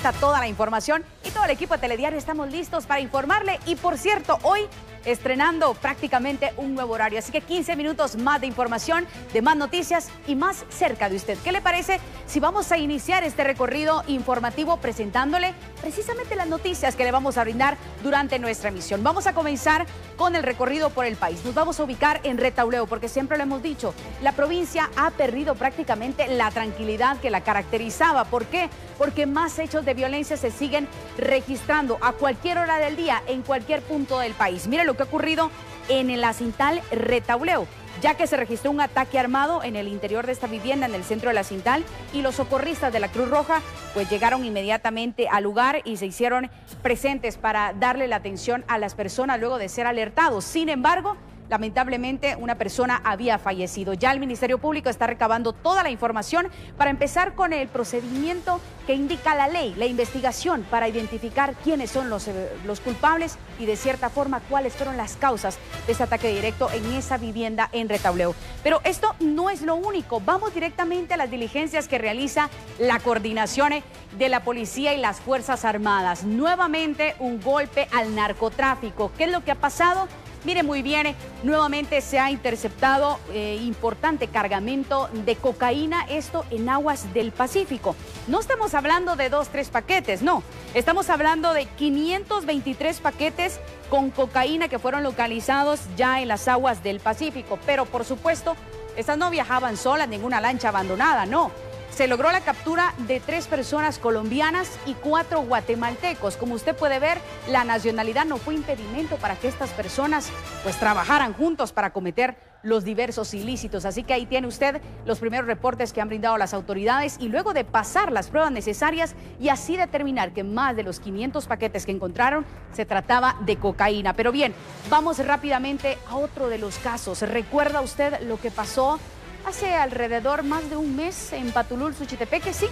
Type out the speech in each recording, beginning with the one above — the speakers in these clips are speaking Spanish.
Está toda la información y todo el equipo de Telediario estamos listos para informarle. Y por cierto, hoy estrenando prácticamente un nuevo horario. Así que 15 minutos más de información, de más noticias y más cerca de usted. ¿Qué le parece si vamos a iniciar este recorrido informativo presentándole precisamente las noticias que le vamos a brindar durante nuestra emisión? Vamos a comenzar con el recorrido por el país. Nos vamos a ubicar en Retauleo porque siempre lo hemos dicho, la provincia ha perdido prácticamente la tranquilidad que la caracterizaba. ¿Por qué? Porque más hechos de violencia se siguen registrando a cualquier hora del día en cualquier punto del país. Mire lo que ha ocurrido en el Acintal Retauleo ya que se registró un ataque armado en el interior de esta vivienda en el centro de la Cintal y los socorristas de la Cruz Roja pues llegaron inmediatamente al lugar y se hicieron presentes para darle la atención a las personas luego de ser alertados. Sin embargo, lamentablemente una persona había fallecido. Ya el Ministerio Público está recabando toda la información para empezar con el procedimiento que indica la ley, la investigación para identificar quiénes son los, eh, los culpables y de cierta forma cuáles fueron las causas de ese ataque directo en esa vivienda en Retableo. Pero esto no es lo único. Vamos directamente a las diligencias que realiza la coordinación de la policía y las Fuerzas Armadas. Nuevamente un golpe al narcotráfico. ¿Qué es lo que ha pasado? Mire muy bien, nuevamente se ha interceptado eh, importante cargamento de cocaína, esto en aguas del Pacífico. No estamos hablando de dos, tres paquetes, no. Estamos hablando de 523 paquetes con cocaína que fueron localizados ya en las aguas del Pacífico. Pero por supuesto, estas no viajaban solas, ninguna lancha abandonada, no se logró la captura de tres personas colombianas y cuatro guatemaltecos. Como usted puede ver, la nacionalidad no fue impedimento para que estas personas pues trabajaran juntos para cometer los diversos ilícitos. Así que ahí tiene usted los primeros reportes que han brindado las autoridades y luego de pasar las pruebas necesarias y así determinar que más de los 500 paquetes que encontraron se trataba de cocaína. Pero bien, vamos rápidamente a otro de los casos. ¿Recuerda usted lo que pasó hace alrededor más de un mes en Patulul, Suchitepeque, sí.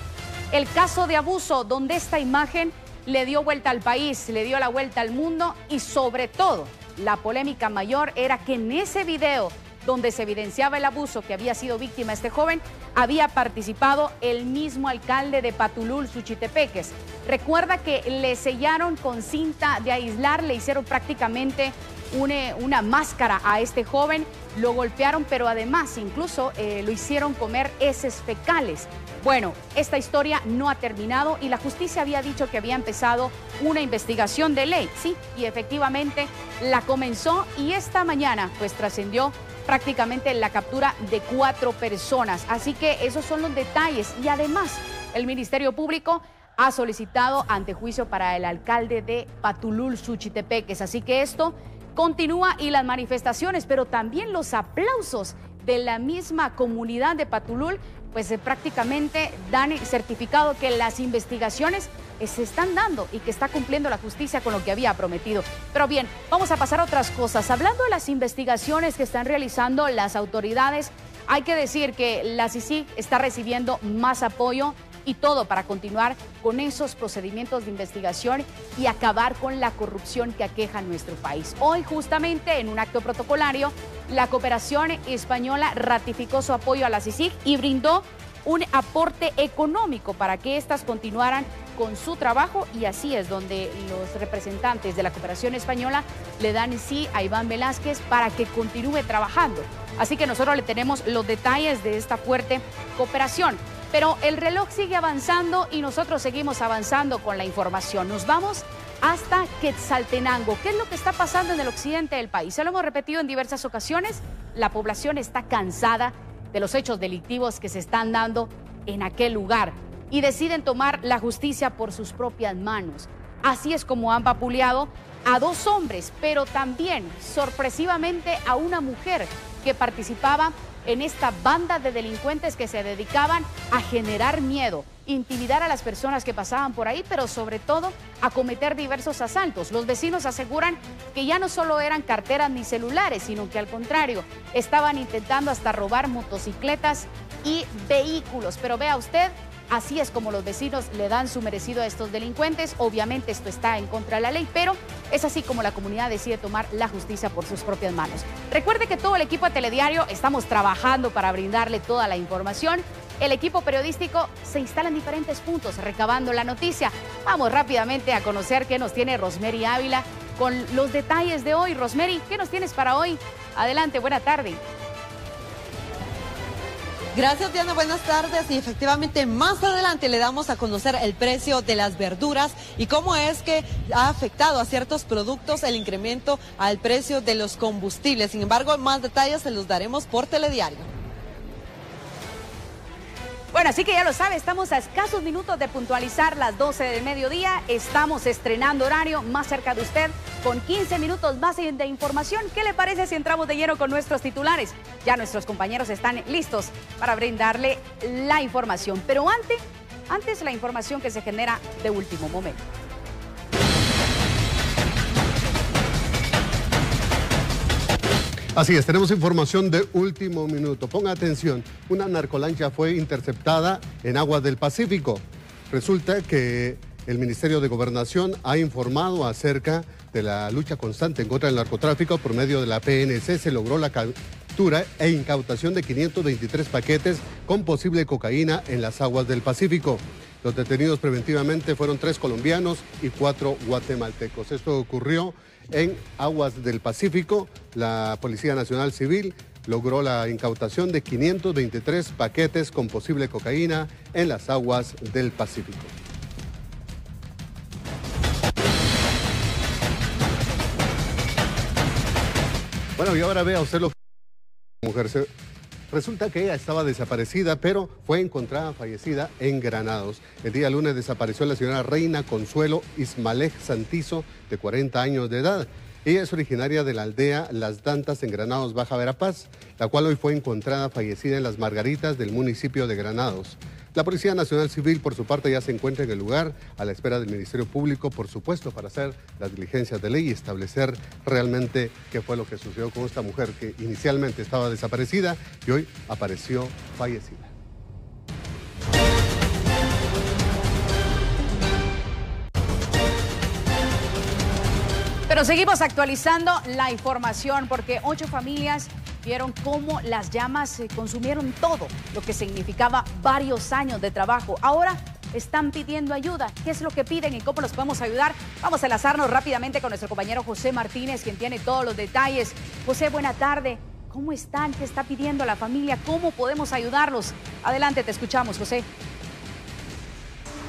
El caso de abuso, donde esta imagen le dio vuelta al país, le dio la vuelta al mundo y sobre todo la polémica mayor era que en ese video donde se evidenciaba el abuso que había sido víctima este joven, había participado el mismo alcalde de Patulul, Suchitepeques. Recuerda que le sellaron con cinta de aislar, le hicieron prácticamente una, máscara a este joven, lo golpearon, pero además incluso eh, lo hicieron comer heces fecales. Bueno, esta historia no ha terminado y la justicia había dicho que había empezado una investigación de ley, sí, y efectivamente la comenzó y esta mañana pues trascendió prácticamente la captura de cuatro personas. Así que esos son los detalles y además el Ministerio Público ha solicitado antejuicio para el alcalde de Patulul, Suchitepeques. Así que esto continúa y las manifestaciones, pero también los aplausos de la misma comunidad de Patulul, pues eh, prácticamente dan certificado que las investigaciones eh, se están dando y que está cumpliendo la justicia con lo que había prometido. Pero bien, vamos a pasar a otras cosas. Hablando de las investigaciones que están realizando las autoridades, hay que decir que la CICIG está recibiendo más apoyo y todo para continuar con esos procedimientos de investigación y acabar con la corrupción que aqueja nuestro país. Hoy, justamente en un acto protocolario, la cooperación española ratificó su apoyo a la CICIG y brindó un aporte económico para que éstas continuaran con su trabajo y así es donde los representantes de la cooperación española le dan sí a Iván Velázquez para que continúe trabajando. Así que nosotros le tenemos los detalles de esta fuerte cooperación. Pero el reloj sigue avanzando y nosotros seguimos avanzando con la información. Nos vamos hasta Quetzaltenango. ¿Qué es lo que está pasando en el occidente del país? Se lo hemos repetido en diversas ocasiones. La población está cansada de los hechos delictivos que se están dando en aquel lugar y deciden tomar la justicia por sus propias manos. Así es como han vapuleado a dos hombres, pero también sorpresivamente a una mujer que participaba en esta banda de delincuentes que se dedicaban a generar miedo, intimidar a las personas que pasaban por ahí, pero sobre todo a cometer diversos asaltos. Los vecinos aseguran que ya no solo eran carteras ni celulares, sino que al contrario, estaban intentando hasta robar motocicletas y vehículos. Pero vea usted, Así es como los vecinos le dan su merecido a estos delincuentes. Obviamente esto está en contra de la ley, pero es así como la comunidad decide tomar la justicia por sus propias manos. Recuerde que todo el equipo de Telediario estamos trabajando para brindarle toda la información. El equipo periodístico se instala en diferentes puntos recabando la noticia. Vamos rápidamente a conocer qué nos tiene Rosemary Ávila con los detalles de hoy. Rosemary, ¿qué nos tienes para hoy? Adelante, buena tarde. Gracias Diana, buenas tardes. Y efectivamente más adelante le damos a conocer el precio de las verduras y cómo es que ha afectado a ciertos productos el incremento al precio de los combustibles. Sin embargo, más detalles se los daremos por telediario. Bueno, así que ya lo sabe, estamos a escasos minutos de puntualizar las 12 del mediodía. Estamos estrenando horario más cerca de usted con 15 minutos más de información. ¿Qué le parece si entramos de lleno con nuestros titulares? Ya nuestros compañeros están listos para brindarle la información. Pero antes, antes la información que se genera de último momento. Así es, tenemos información de último minuto. Ponga atención, una narcolancha fue interceptada en aguas del Pacífico. Resulta que el Ministerio de Gobernación ha informado acerca de la lucha constante en contra del narcotráfico por medio de la PNC. Se logró la captura e incautación de 523 paquetes con posible cocaína en las aguas del Pacífico. Los detenidos preventivamente fueron tres colombianos y cuatro guatemaltecos. Esto ocurrió en aguas del Pacífico. La Policía Nacional Civil logró la incautación de 523 paquetes con posible cocaína en las aguas del Pacífico. Bueno, y ahora vea usted lo Resulta que ella estaba desaparecida, pero fue encontrada fallecida en Granados. El día lunes desapareció la señora Reina Consuelo Ismalej Santizo, de 40 años de edad. Ella es originaria de la aldea Las Dantas en Granados, Baja Verapaz, la cual hoy fue encontrada fallecida en Las Margaritas del municipio de Granados. La Policía Nacional Civil, por su parte, ya se encuentra en el lugar a la espera del Ministerio Público, por supuesto, para hacer las diligencias de ley y establecer realmente qué fue lo que sucedió con esta mujer que inicialmente estaba desaparecida y hoy apareció fallecida. Pero seguimos actualizando la información porque ocho familias vieron cómo las llamas consumieron todo lo que significaba varios años de trabajo. Ahora están pidiendo ayuda. ¿Qué es lo que piden y cómo los podemos ayudar? Vamos a enlazarnos rápidamente con nuestro compañero José Martínez, quien tiene todos los detalles. José, buena tarde. ¿Cómo están? ¿Qué está pidiendo la familia? ¿Cómo podemos ayudarlos? Adelante, te escuchamos, José.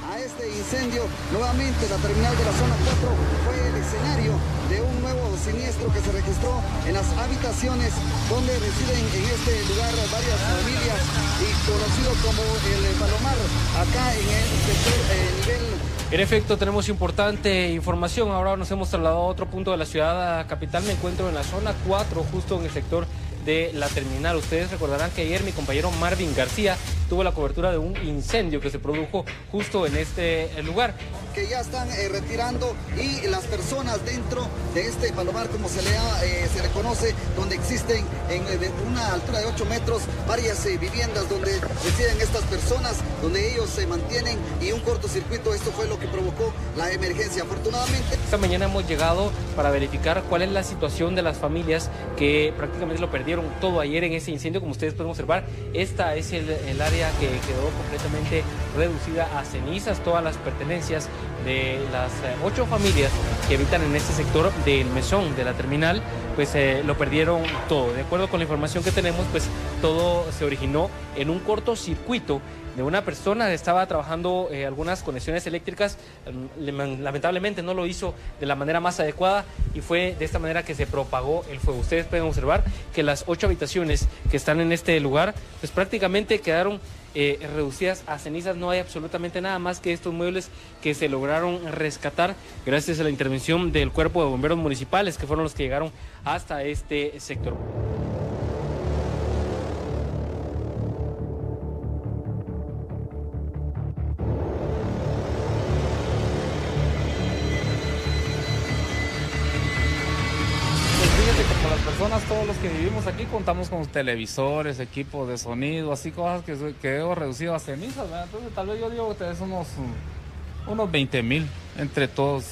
A este incendio, nuevamente la terminal de la zona 4 fue el escenario de un nuevo siniestro que se registró en las habitaciones donde residen en este lugar varias familias y conocido como el Palomar, acá en el sector eh, nivel en efecto, tenemos importante información. Ahora nos hemos trasladado a otro punto de la ciudad capital. Me encuentro en la zona 4, justo en el sector de la terminal. Ustedes recordarán que ayer mi compañero Marvin García tuvo la cobertura de un incendio que se produjo justo en este lugar. Que ya están eh, retirando y las personas dentro de este palomar, como se le, eh, se le conoce, donde existen en una altura de 8 metros varias eh, viviendas donde residen estas personas, donde ellos se mantienen y un cortocircuito, esto fue lo que provocó la emergencia. Afortunadamente. Esta mañana hemos llegado para verificar cuál es la situación de las familias que prácticamente lo perdieron todo ayer en ese incendio, como ustedes pueden observar. Esta es el, el área que quedó completamente reducida a cenizas, todas las pertenencias de las eh, ocho familias que habitan en este sector del mesón de la terminal, pues eh, lo perdieron todo. De acuerdo con la información que tenemos, pues todo se originó en un cortocircuito de una persona, estaba trabajando eh, algunas conexiones eléctricas, mm, lamentablemente no lo hizo de la manera más adecuada y fue de esta manera que se propagó el fuego. Ustedes pueden observar que las ocho habitaciones que están en este lugar, pues prácticamente quedaron eh, reducidas a cenizas. No hay absolutamente nada más que estos muebles que se lograron rescatar gracias a la intervención del cuerpo de bomberos municipales que fueron los que llegaron hasta este sector. Personas, todos los que vivimos aquí, contamos con televisores, equipos de sonido, así cosas que, que hemos reducido a cenizas, Entonces tal vez yo digo que es unos, unos 20 mil entre todos,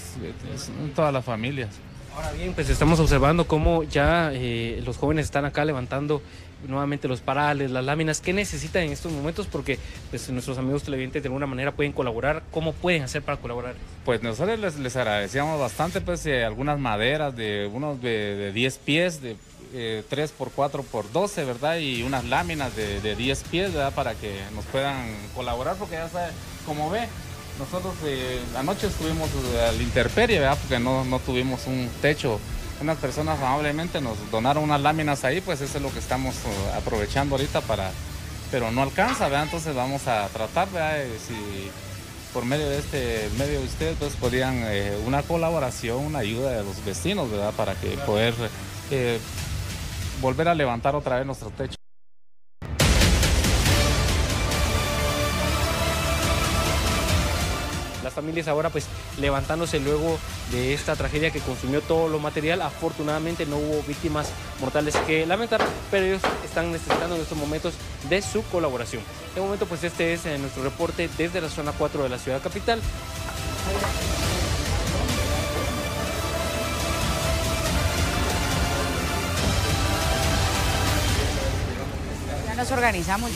todas las familias. Ahora bien, pues estamos observando cómo ya eh, los jóvenes están acá levantando nuevamente los parales, las láminas, ¿qué necesitan en estos momentos? Porque pues, nuestros amigos televidentes de alguna manera pueden colaborar. ¿Cómo pueden hacer para colaborar? Pues nosotros les, les agradecíamos bastante, pues eh, algunas maderas de unos de, de 10 pies, de eh, 3 por 4 por 12, ¿verdad? Y unas láminas de, de 10 pies, ¿verdad? Para que nos puedan colaborar, porque ya sabe, como ve, nosotros eh, anoche estuvimos al interperie, ¿verdad? Porque no, no tuvimos un techo. Unas personas amablemente nos donaron unas láminas ahí, pues eso es lo que estamos uh, aprovechando ahorita para... Pero no alcanza, ¿verdad? Entonces vamos a tratar, ¿verdad? Eh, si por medio de este medio de ustedes pues podían eh, una colaboración, una ayuda de los vecinos, ¿verdad? Para que poder eh, volver a levantar otra vez nuestro techo. Las familias ahora pues levantándose luego de esta tragedia que consumió todo lo material. Afortunadamente no hubo víctimas mortales que lamentar, pero ellos están necesitando en estos momentos de su colaboración. De momento pues este es eh, nuestro reporte desde la zona 4 de la ciudad capital. Nos organizamos.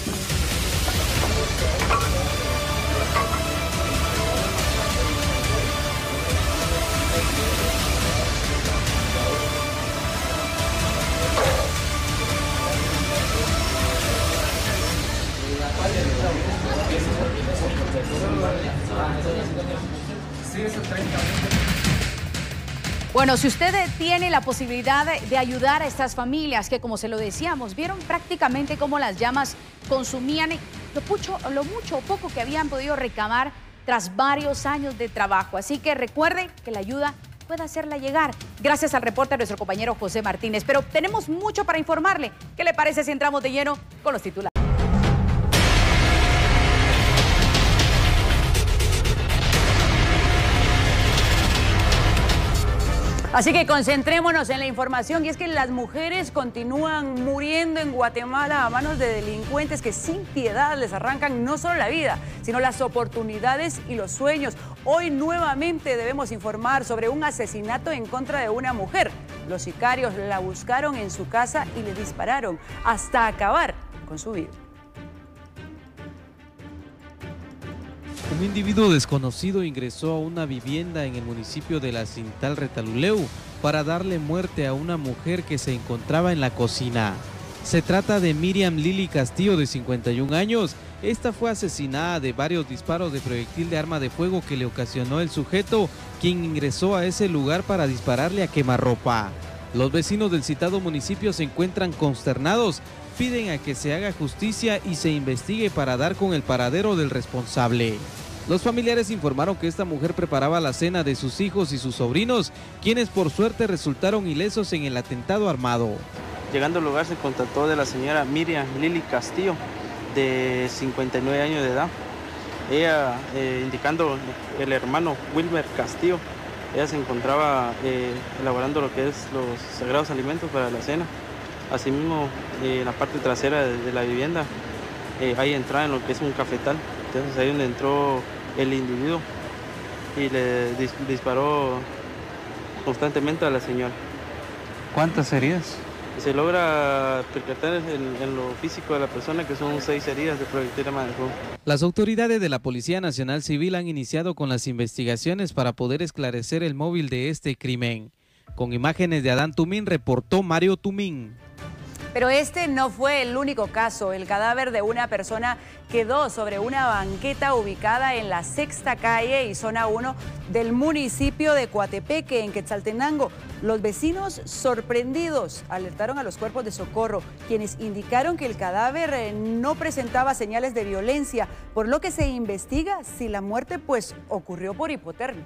Bueno, si usted tiene la posibilidad de, ayudar a estas familias que, como se lo decíamos, vieron prácticamente cómo las llamas consumían lo mucho, lo mucho o poco que habían podido recamar tras varios años de trabajo. Así que recuerde que la ayuda puede hacerla llegar. Gracias al reporte de nuestro compañero José Martínez. Pero tenemos mucho para informarle. ¿Qué le parece si entramos de lleno con los titulares? Así que concentrémonos en la información y es que las mujeres continúan muriendo en Guatemala a manos de delincuentes que sin piedad les arrancan no solo la vida, sino las oportunidades y los sueños. Hoy nuevamente debemos informar sobre un asesinato en contra de una mujer. Los sicarios la buscaron en su casa y le dispararon hasta acabar con su vida. Un individuo desconocido ingresó a una vivienda en el municipio de La Cintal Retaluleu para darle muerte a una mujer que se encontraba en la cocina. Se trata de Miriam Lili Castillo, de 51 años. Esta fue asesinada de varios disparos de proyectil de arma de fuego que le ocasionó el sujeto, quien ingresó a ese lugar para dispararle a quemarropa. Los vecinos del citado municipio se encuentran consternados, piden a que se haga justicia y se investigue para dar con el paradero del responsable. Los familiares informaron que esta mujer preparaba la cena de sus hijos y sus sobrinos, quienes por suerte resultaron ilesos en el atentado armado. Llegando al lugar se contactó de la señora Miriam Lili Castillo, de 59 años de edad. Ella, eh, indicando el hermano Wilmer Castillo, ella se encontraba eh, elaborando lo que es los sagrados alimentos para la cena. Asimismo, eh, en la parte trasera de, de la vivienda eh, hay entrada en lo que es un cafetal. Entonces ahí donde entró el individuo y le dis- disparó constantemente a la señora. ¿Cuántas heridas? Se logra percatar en, en lo físico de la persona que son seis heridas de proyectil de. Las autoridades de la Policía Nacional Civil han iniciado con las investigaciones para poder esclarecer el móvil de este crimen. Con imágenes de Adán Tumín reportó Mario Tumín. Pero este no fue el único caso. El cadáver de una persona quedó sobre una banqueta ubicada en la sexta calle y zona 1 del municipio de Coatepeque, en Quetzaltenango. Los vecinos, sorprendidos, alertaron a los cuerpos de socorro, quienes indicaron que el cadáver eh, no presentaba señales de violencia, por lo que se investiga si la muerte pues ocurrió por hipotermia.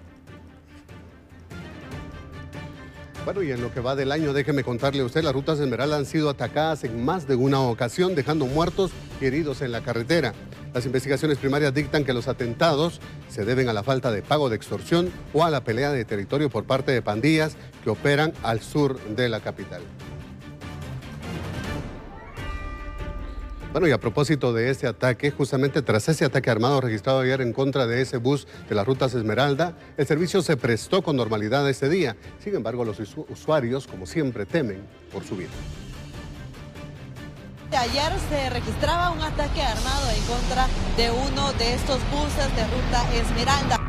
Bueno, y en lo que va del año, déjeme contarle a usted, las rutas Esmeralda han sido atacadas en más de una ocasión, dejando muertos y heridos en la carretera. Las investigaciones primarias dictan que los atentados se deben a la falta de pago de extorsión o a la pelea de territorio por parte de pandillas que operan al sur de la capital. Bueno, y a propósito de este ataque, justamente tras ese ataque armado registrado ayer en contra de ese bus de las rutas Esmeralda, el servicio se prestó con normalidad ese día. Sin embargo, los usu- usuarios, como siempre, temen por su vida. Ayer se registraba un ataque armado en contra de uno de estos buses de ruta Esmeralda.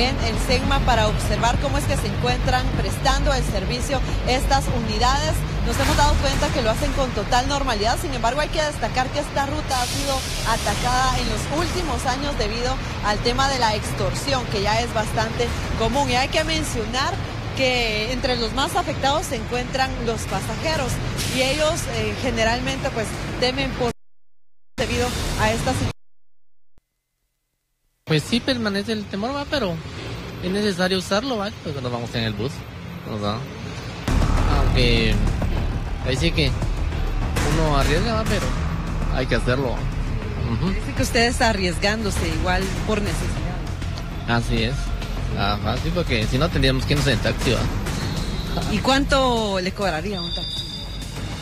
En el SEGMA para observar cómo es que se encuentran prestando el servicio estas unidades. Nos hemos dado cuenta que lo hacen con total normalidad, sin embargo hay que destacar que esta ruta ha sido atacada en los últimos años debido al tema de la extorsión, que ya es bastante común. Y hay que mencionar que entre los más afectados se encuentran los pasajeros y ellos eh, generalmente pues temen por debido a esta situación. Pues sí permanece el temor, va, pero es necesario usarlo, va, porque nos vamos en el bus. ¿no? Aunque ahí sí que uno arriesga, va, pero hay que hacerlo. Ujú. Dice que usted está arriesgándose igual por necesidad. Así es. Ajá, sí, porque si no tendríamos que irnos en taxi, va. ¿Y cuánto le cobraría un taxi?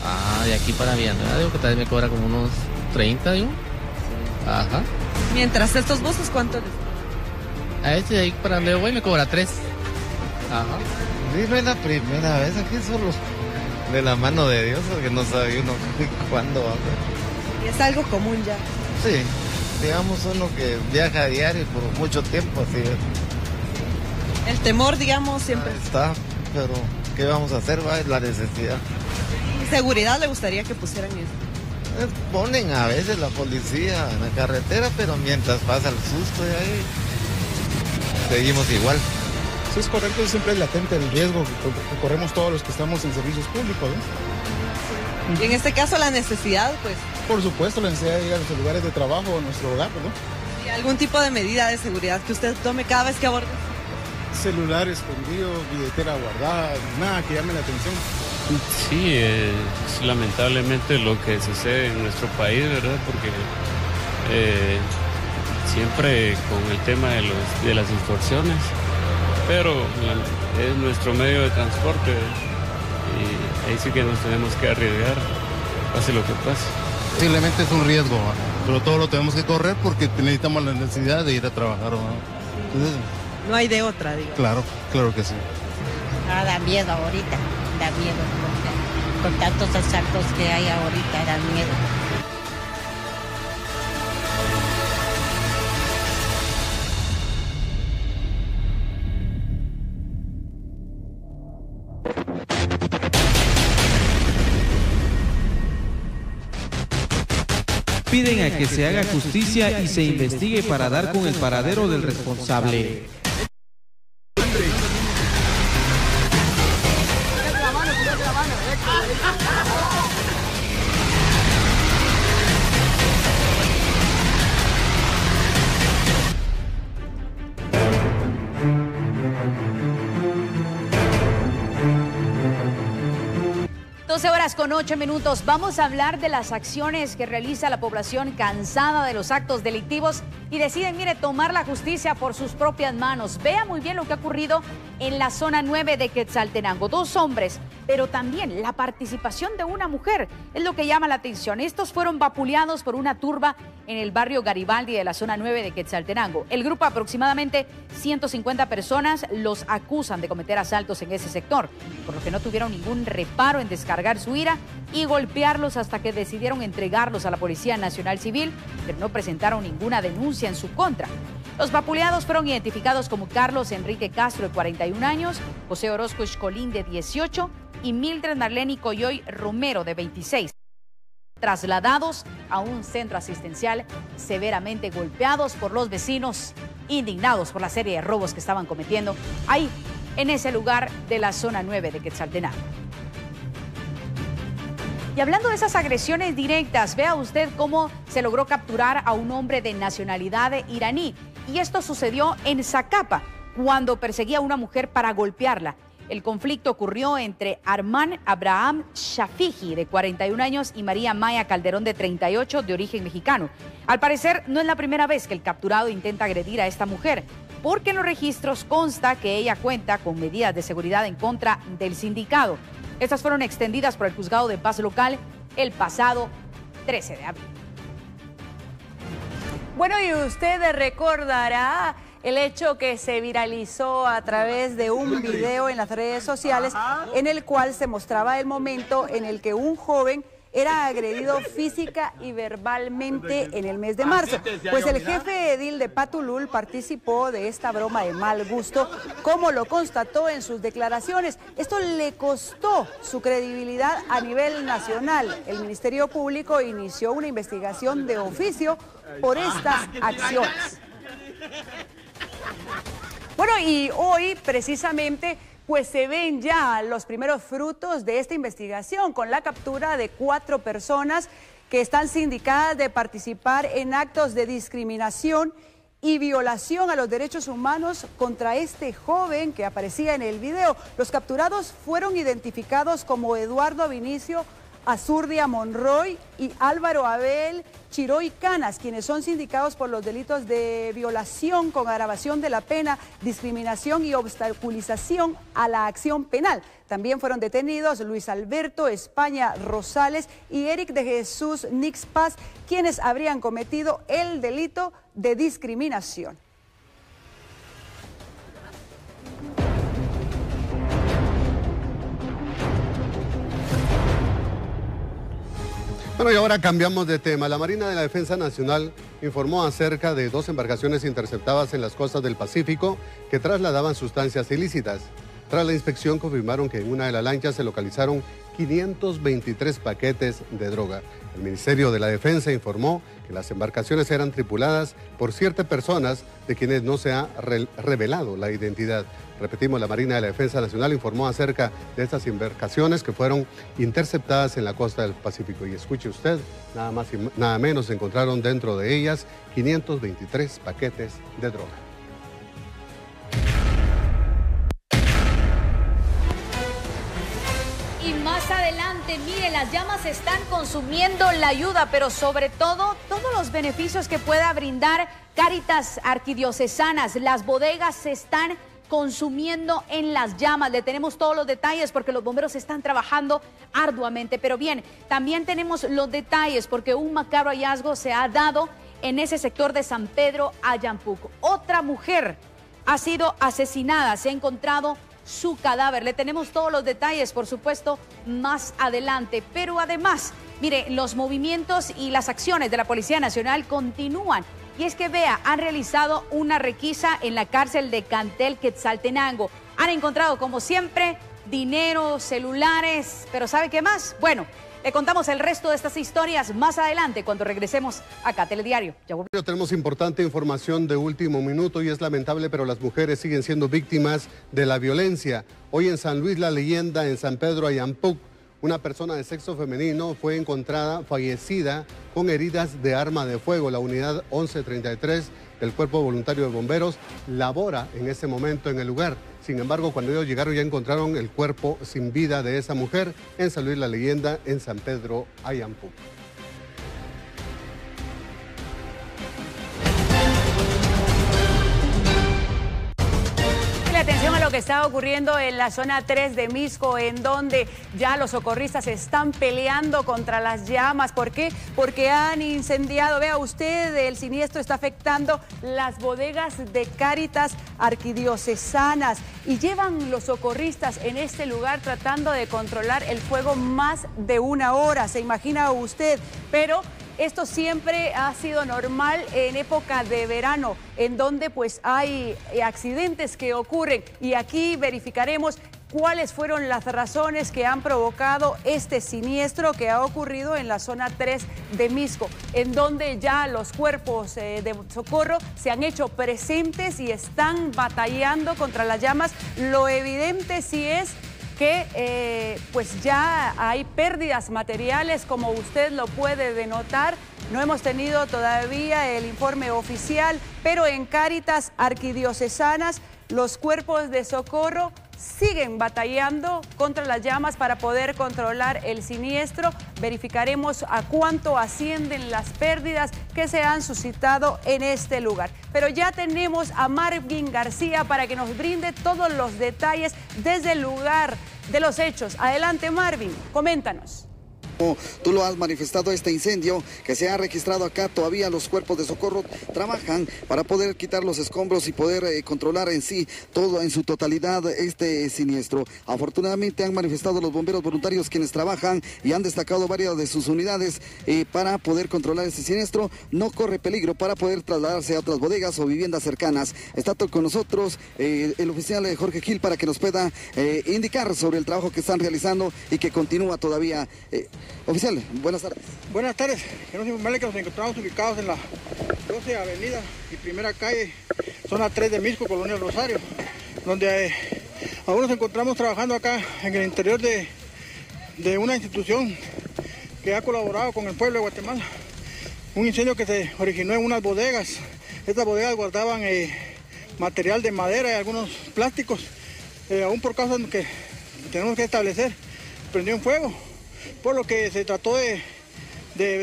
Ah, de aquí para Villanueva, digo que tal vez me cobra como unos 30, digo. Ajá. Mientras estos buses, ¿cuánto les A este de ahí para donde voy me cobra 3. Ajá. Dime la primera vez aquí solo de la mano de Dios, porque no sabe uno cuándo va a ser. Es algo común ya. Sí, digamos uno que viaja a diario por mucho tiempo, así es. El temor, digamos, siempre. está, pero ¿qué vamos a hacer? Va? Es la necesidad. Seguridad le gustaría que pusieran eso. Ponen a veces la policía en la carretera, pero mientras pasa el susto y ahí seguimos igual. Sí, es correcto, siempre es latente el riesgo que, que corremos todos los que estamos en servicios públicos. ¿no? Y en este caso la necesidad, pues, Por supuesto, la necesidad de ir a nuestros lugares de trabajo, a nuestro hogar, ¿no? y algún tipo de medida de seguridad que usted tome cada vez que aborde. Celular escondido, billetera guardada, nada que llame la atención. Sí, es lamentablemente lo que sucede en nuestro país, ¿verdad? Porque eh, siempre con el tema de, los, de las extorsiones, pero la- es nuestro medio de transporte y ahí sí que nos tenemos que arriesgar, pase lo que pase. Posiblemente es un riesgo, pero todo lo tenemos que correr porque necesitamos la necesidad de ir a trabajar. Entonces, No hay de otra, digo. claro, claro que sí. Ah, da miedo ahorita, da miedo. Con tantos asaltos que hay ahorita, da miedo. Piden a que se haga justicia y se investigue para dar con el paradero del responsable. Doce horas con ocho minutos. Vamos a hablar de las acciones que realiza la población cansada de los actos delictivos y deciden, mire, tomar la justicia por sus propias manos. Vea muy bien lo que ha ocurrido en la zona 9 de Quetzaltenango. Dos hombres, pero también la participación de una mujer es lo que llama la atención. Estos fueron vapuleados por una turba en el barrio Garibaldi de la zona 9 de Quetzaltenango. El grupo, aproximadamente 150 personas, los acusan de cometer asaltos en ese sector, por lo que no tuvieron ningún reparo en descargar su ira y golpearlos hasta que decidieron entregarlos a la Policía Nacional Civil, pero no presentaron ninguna denuncia en su contra. Los vapuleados fueron identificados como Carlos Enrique Castro, de 41 años, José Orozco Escolín, de 18, y Mildred Marlene Coyoy Romero, de 26 trasladados a un centro asistencial severamente golpeados por los vecinos, indignados por la serie de robos que estaban cometiendo ahí, en ese lugar de la zona 9 de Quetzaltenango. Y hablando de esas agresiones directas, vea usted cómo se logró capturar a un hombre de nacionalidad iraní. Y esto sucedió en Zacapa, cuando perseguía a una mujer para golpearla. El conflicto ocurrió entre Armán Abraham Shafiji, de 41 años, y María Maya Calderón, de 38, de origen mexicano. Al parecer, no es la primera vez que el capturado intenta agredir a esta mujer, porque en los registros consta que ella cuenta con medidas de seguridad en contra del sindicato. Estas fueron extendidas por el juzgado de paz local el pasado 13 de abril. Bueno, y usted recordará el hecho que se viralizó a través de un video en las redes sociales en el cual se mostraba el momento en el que un joven era agredido física y verbalmente en el mes de marzo. Pues el jefe edil de Patulul participó de esta broma de mal gusto, como lo constató en sus declaraciones. Esto le costó su credibilidad a nivel nacional. El Ministerio Público inició una investigación de oficio por estas acciones. Bueno, y hoy precisamente pues se ven ya los primeros frutos de esta investigación con la captura de cuatro personas que están sindicadas de participar en actos de discriminación y violación a los derechos humanos contra este joven que aparecía en el video. Los capturados fueron identificados como Eduardo Vinicio Azurdia Monroy y Álvaro Abel Chiroy Canas, quienes son sindicados por los delitos de violación con agravación de la pena, discriminación y obstaculización a la acción penal. También fueron detenidos Luis Alberto España Rosales y Eric de Jesús Nix Paz, quienes habrían cometido el delito de discriminación. Bueno, y ahora cambiamos de tema. La Marina de la Defensa Nacional informó acerca de dos embarcaciones interceptadas en las costas del Pacífico que trasladaban sustancias ilícitas. Tras la inspección confirmaron que en una de las lanchas se localizaron 523 paquetes de droga. El Ministerio de la Defensa informó que las embarcaciones eran tripuladas por ciertas personas de quienes no se ha revelado la identidad. Repetimos, la Marina de la Defensa Nacional informó acerca de estas embarcaciones que fueron interceptadas en la costa del Pacífico. Y escuche usted, nada más y nada menos se encontraron dentro de ellas 523 paquetes de droga. Y más adelante, mire, las llamas están consumiendo la ayuda, pero sobre todo todos los beneficios que pueda brindar Cáritas Arquidiocesanas. Las bodegas se están consumiendo en las llamas. Le tenemos todos los detalles porque los bomberos están trabajando arduamente. Pero bien, también tenemos los detalles porque un macabro hallazgo se ha dado en ese sector de San Pedro, Ayampuc. Otra mujer ha sido asesinada, se ha encontrado su cadáver. Le tenemos todos los detalles, por supuesto, más adelante. Pero además, mire, los movimientos y las acciones de la Policía Nacional continúan. Y es que vea, han realizado una requisa en la cárcel de Cantel Quetzaltenango. Han encontrado, como siempre, dinero, celulares, pero ¿sabe qué más? Bueno, le contamos el resto de estas historias más adelante cuando regresemos acá a Telediario. Tenemos importante información de último minuto y es lamentable, pero las mujeres siguen siendo víctimas de la violencia. Hoy en San Luis La Leyenda, en San Pedro Ayampuc, una persona de sexo femenino fue encontrada fallecida con heridas de arma de fuego. La unidad 1133 del Cuerpo Voluntario de Bomberos labora en ese momento en el lugar. Sin embargo, cuando ellos llegaron ya encontraron el cuerpo sin vida de esa mujer en San Luis La Leyenda, en San Pedro Ayampu. Atención a lo que está ocurriendo en la zona 3 de Misco, en donde ya los socorristas están peleando contra las llamas. ¿Por qué? Porque han incendiado, vea usted, el siniestro está afectando las bodegas de Cáritas arquidiocesanas y llevan los socorristas en este lugar tratando de controlar el fuego más de una hora, se imagina usted, pero esto siempre ha sido normal en época de verano, en donde pues hay eh, accidentes que ocurren y aquí verificaremos cuáles fueron las razones que han provocado este siniestro que ha ocurrido en la zona 3 de Misco, en donde ya los cuerpos eh, de socorro se han hecho presentes y están batallando contra las llamas. Lo evidente sí es que eh, pues ya hay pérdidas materiales, como usted lo puede denotar. No hemos tenido todavía el informe oficial, pero en Cáritas Arquidiocesanas los cuerpos de socorro siguen batallando contra las llamas para poder controlar el siniestro. Verificaremos a cuánto ascienden las pérdidas que se han suscitado en este lugar. Pero ya tenemos a Marvin García para que nos brinde todos los detalles desde el lugar de los hechos. Adelante Marvin, coméntanos. Tú lo has manifestado, este incendio que se ha registrado acá, todavía los cuerpos de socorro trabajan para poder quitar los escombros y poder eh, controlar en sí todo en su totalidad este siniestro. Afortunadamente han manifestado los bomberos voluntarios quienes trabajan y han destacado varias de sus unidades eh, para poder controlar este siniestro. No corre peligro para poder trasladarse a otras bodegas o viviendas cercanas. Está con nosotros eh, el oficial Jorge Gil para que nos pueda indicar sobre el trabajo que están realizando y que continúa todavía. Oficial, buenas tardes. Buenas tardes. Queremos informarle que nos encontramos ubicados en la 12 Avenida y Primera Calle, zona 3 de Misco, Colonia Rosario, donde eh, aún nos encontramos trabajando acá en el interior de, de una institución que ha colaborado con el pueblo de Guatemala. Un incendio que se originó en unas bodegas. Estas bodegas guardaban eh, material de madera y algunos plásticos. Eh, aún por causa que tenemos que establecer, prendió en fuego, por lo que se trató de,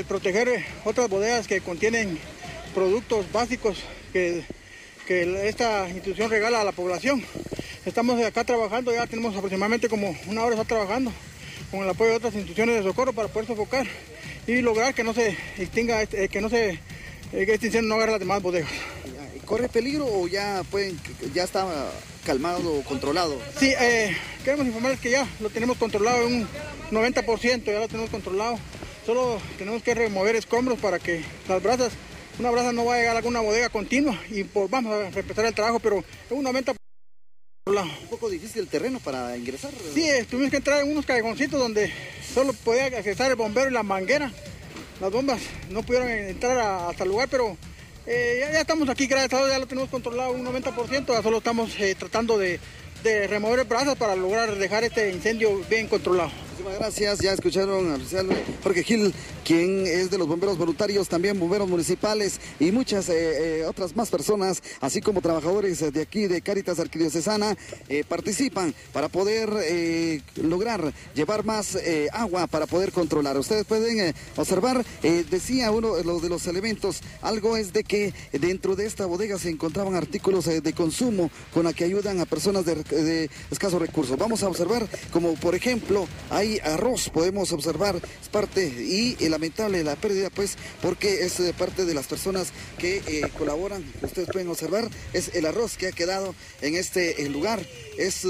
proteger otras bodegas que contienen productos básicos que, esta institución regala a la población. Estamos acá trabajando, ya tenemos aproximadamente como una hora está trabajando con el apoyo de otras instituciones de socorro para poder sofocar y lograr que no se extinga, este, que no se, eh, que este incendio no agarre las demás bodegas. ¿Corre peligro o ya pueden, ya está calmado o controlado? Sí, eh, queremos informarles que ya lo tenemos controlado en un 90%, ya lo tenemos controlado. Solo tenemos que remover escombros para que las brasas una brasa no va a llegar a alguna bodega continua y pues vamos a empezar el trabajo, pero es un 90%. Un poco difícil el terreno para ingresar. Sí, tuvimos que entrar en unos callejoncitos donde solo podía accesar el bombero y la manguera. Las bombas no pudieron entrar hasta el lugar, pero eh, ya, estamos aquí, gracias a Dios, ya lo tenemos controlado un 90%, ya solo estamos eh, tratando de, de remover brazos para lograr dejar este incendio bien controlado. Muchísimas gracias. Ya escucharon al oficial Jorge Gil, quien es de los bomberos voluntarios, también bomberos municipales y muchas eh, eh, otras más personas, así como trabajadores de aquí de Cáritas Arquidiocesana, eh, participan para poder lograr llevar más agua para poder controlar. Ustedes pueden observar, decía uno de de los elementos, algo es de que dentro de esta bodega se encontraban artículos de consumo con la que ayudan a personas de, de escasos recursos. Vamos a observar como por ejemplo hay arroz, podemos observar, es parte y lamentable la pérdida, pues, porque es eh, parte de las personas que eh, colaboran, ustedes pueden observar, es el arroz que ha quedado en este eh, lugar, es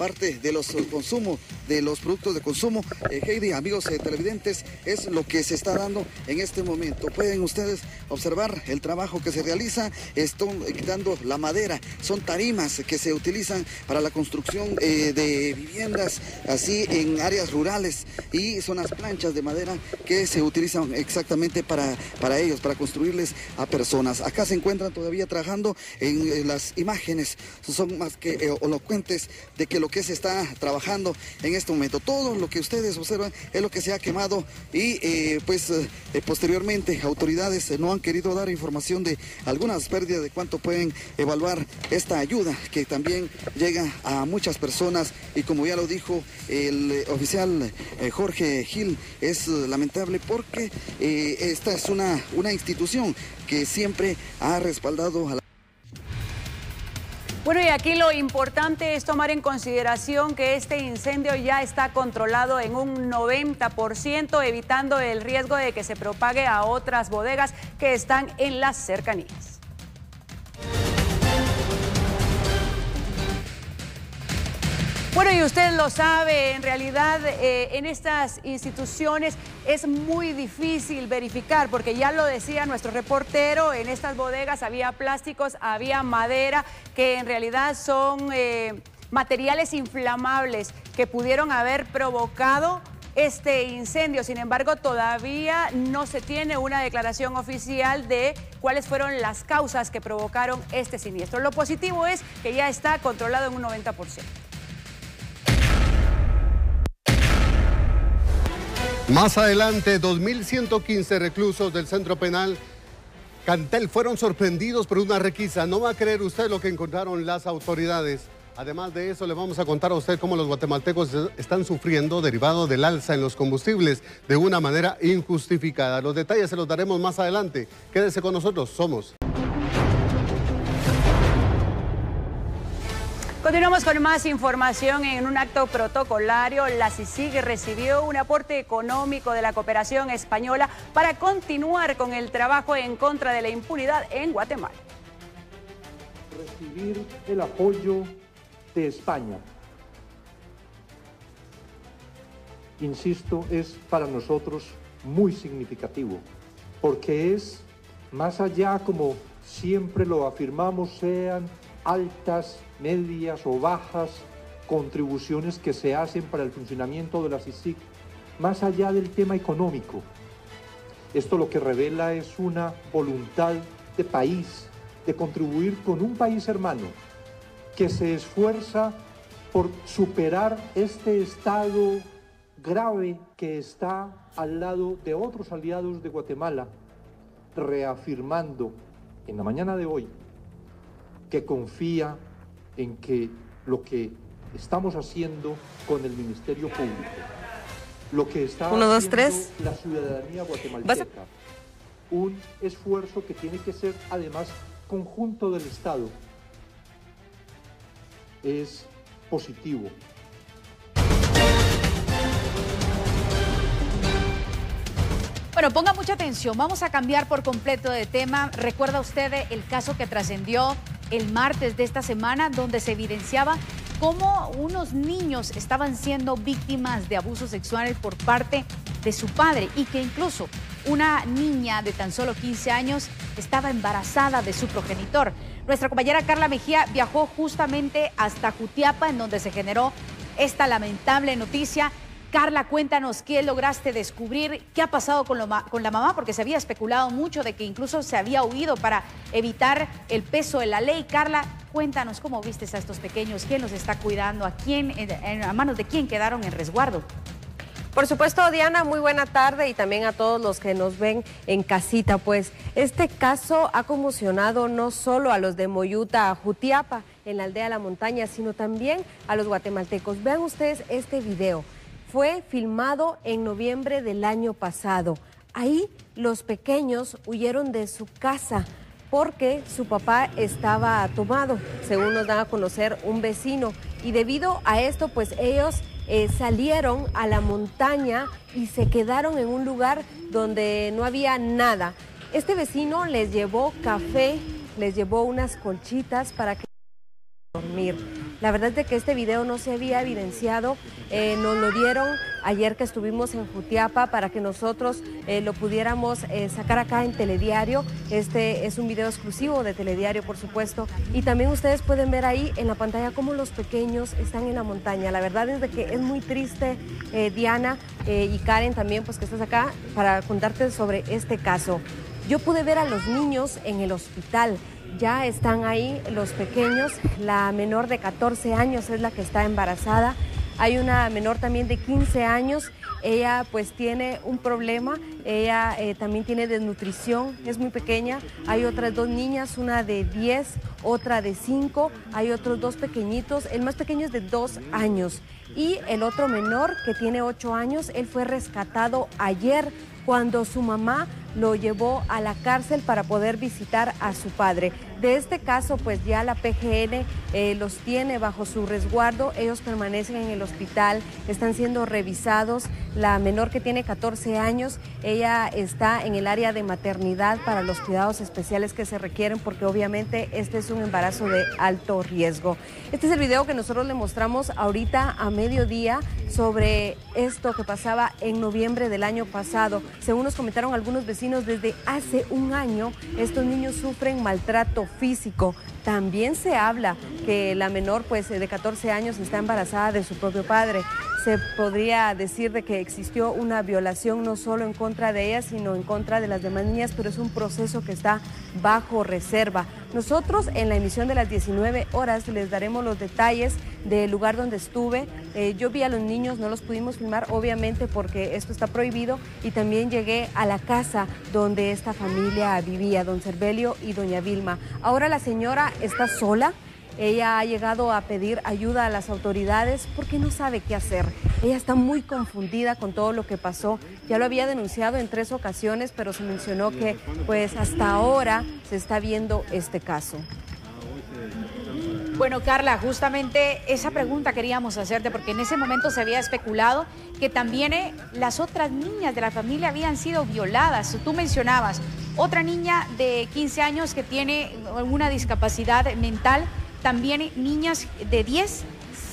parte de los consumos, de los productos de consumo. Eh, Heidi, amigos eh, televidentes, es lo que se está dando en este momento. Pueden ustedes observar el trabajo que se realiza. Están quitando la madera. Son tarimas que se utilizan para la construcción eh, de viviendas, así en áreas rurales. Y son las planchas de madera que se utilizan exactamente para, para ellos, para construirles a personas. Acá se encuentran todavía trabajando en las imágenes. Son más que elocuentes de que lo que se está trabajando en este momento. Todo lo que ustedes observan es lo que se ha quemado y eh, pues eh, posteriormente autoridades no han querido dar información de algunas pérdidas de cuánto pueden evaluar esta ayuda que también llega a muchas personas y como ya lo dijo el oficial eh, Jorge Gil, es lamentable porque esta es una, una institución que siempre ha respaldado a la bueno, y aquí lo importante es tomar en consideración que este incendio ya está controlado en un 90%, evitando el riesgo de que se propague a otras bodegas que están en las cercanías. Bueno, y usted lo sabe, en realidad eh, en estas instituciones es muy difícil verificar, porque ya lo decía nuestro reportero, en estas bodegas había plásticos, había madera, que en realidad son eh, materiales inflamables que pudieron haber provocado este incendio. Sin embargo, todavía no se tiene una declaración oficial de cuáles fueron las causas que provocaron este siniestro. Lo positivo es que ya está controlado en un 90%. Más adelante, 2.115 reclusos del centro penal Cantel fueron sorprendidos por una requisa. No va a creer usted lo que encontraron las autoridades. Además de eso, le vamos a contar a usted cómo los guatemaltecos están sufriendo derivado del alza en los combustibles de una manera injustificada. Los detalles se los daremos más adelante. Quédese con nosotros, somos. Continuamos con más información en un acto protocolario. La CICIG recibió un aporte económico de la cooperación española para continuar con el trabajo en contra de la impunidad en Guatemala. Recibir el apoyo de España, insisto, es para nosotros muy significativo, porque es más allá, como siempre lo afirmamos, sean altas, medias o bajas contribuciones que se hacen para el funcionamiento de la CICIC, más allá del tema económico. Esto lo que revela es una voluntad de país, de contribuir con un país hermano, que se esfuerza por superar este estado grave que está al lado de otros aliados de Guatemala, reafirmando en la mañana de hoy que confía en que lo que estamos haciendo con el Ministerio Público, lo que está Uno, dos, haciendo tres. la ciudadanía ¿Vas guatemalteca, a- un esfuerzo que tiene que ser además conjunto del Estado, es positivo. Bueno, ponga mucha atención. Vamos a cambiar por completo de tema. ¿Recuerda usted el caso que trascendió el martes de esta semana, donde se evidenciaba cómo unos niños estaban siendo víctimas de abusos sexuales por parte de su padre y que incluso una niña de tan solo 15 años estaba embarazada de su progenitor? Nuestra compañera Carla Mejía viajó justamente hasta Jutiapa, en donde se generó esta lamentable noticia. Carla, cuéntanos qué lograste descubrir, qué ha pasado con, la mamá, porque se había especulado mucho de que incluso se había huido para evitar el peso de la ley. Carla, cuéntanos cómo vistes a estos pequeños, quién los está cuidando, a quién, a manos de quién quedaron en resguardo. Por supuesto, Diana, muy buena tarde y también a todos los que nos ven en casita. Pues este caso ha conmocionado no solo a los de Moyuta, Jutiapa, en la aldea La Montaña, sino también a los guatemaltecos. Vean ustedes este video. Fue filmado en noviembre del año pasado. Ahí los pequeños huyeron de su casa porque su papá estaba tomado, según nos dan a conocer un vecino. Y debido a esto, pues ellos eh, salieron a la montaña y se quedaron en un lugar donde no había nada. Este vecino les llevó café, les llevó unas colchitas para que dormir. La verdad es de que este video no se había evidenciado, eh, nos lo dieron ayer que estuvimos en Jutiapa para que nosotros eh, lo pudiéramos eh, sacar acá en Telediario. Este es un video exclusivo de Telediario, por supuesto. Y también ustedes pueden ver ahí en la pantalla cómo los pequeños están en la montaña. La verdad es de que es muy triste, Diana y Karen también, pues que estás acá para contarte sobre este caso. Yo pude ver a los niños en el hospital. Ya están ahí los pequeños. La menor de 14 años es la que está embarazada. Hay una menor también de 15 años. Ella pues tiene un problema. Ella eh, también tiene desnutrición. Es muy pequeña. Hay otras dos niñas, una de 10, otra de 5. Hay otros dos pequeñitos. El más pequeño es de 2 años. Y el otro menor que tiene 8 años, él fue rescatado ayer cuando su mamá lo llevó a la cárcel para poder visitar a su padre. De este caso, pues ya la PGN eh, los tiene bajo su resguardo, ellos permanecen en el hospital, están siendo revisados. La menor que tiene 14 años, ella está en el área de maternidad para los cuidados especiales que se requieren porque obviamente este es un embarazo de alto riesgo. Este es el video que nosotros le mostramos ahorita a mediodía sobre esto que pasaba en noviembre del año pasado. Según nos comentaron algunos vecinos, desde hace un año estos niños sufren maltrato físico. También se habla que la menor pues de 14 años está embarazada de su propio padre. Se podría decir de que existió una violación no solo en contra de ella, sino en contra de las demás niñas, pero es un proceso que está bajo reserva. Nosotros en la emisión de las 19 horas les daremos los detalles del lugar donde estuve. Eh, yo vi a los niños, no los pudimos filmar obviamente porque esto está prohibido y también llegué a la casa donde esta familia vivía, don Cervelio y doña Vilma. Ahora la señora está sola. Ella ha llegado a pedir ayuda a las autoridades porque no sabe qué hacer. Ella está muy confundida con todo lo que pasó. Ya lo había denunciado en tres ocasiones, pero se mencionó que pues hasta ahora se está viendo este caso. Bueno, Carla, justamente esa pregunta queríamos hacerte porque en ese momento se había especulado que también eh, las otras niñas de la familia habían sido violadas. Tú mencionabas otra niña de 15 años que tiene alguna discapacidad mental, también niñas de 10